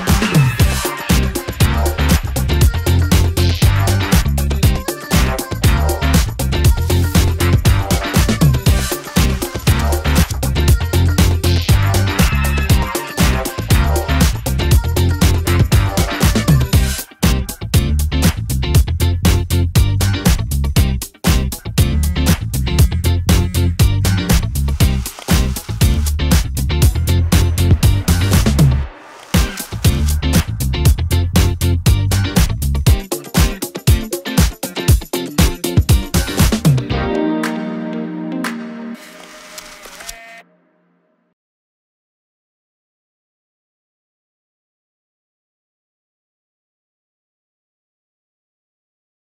Yeah.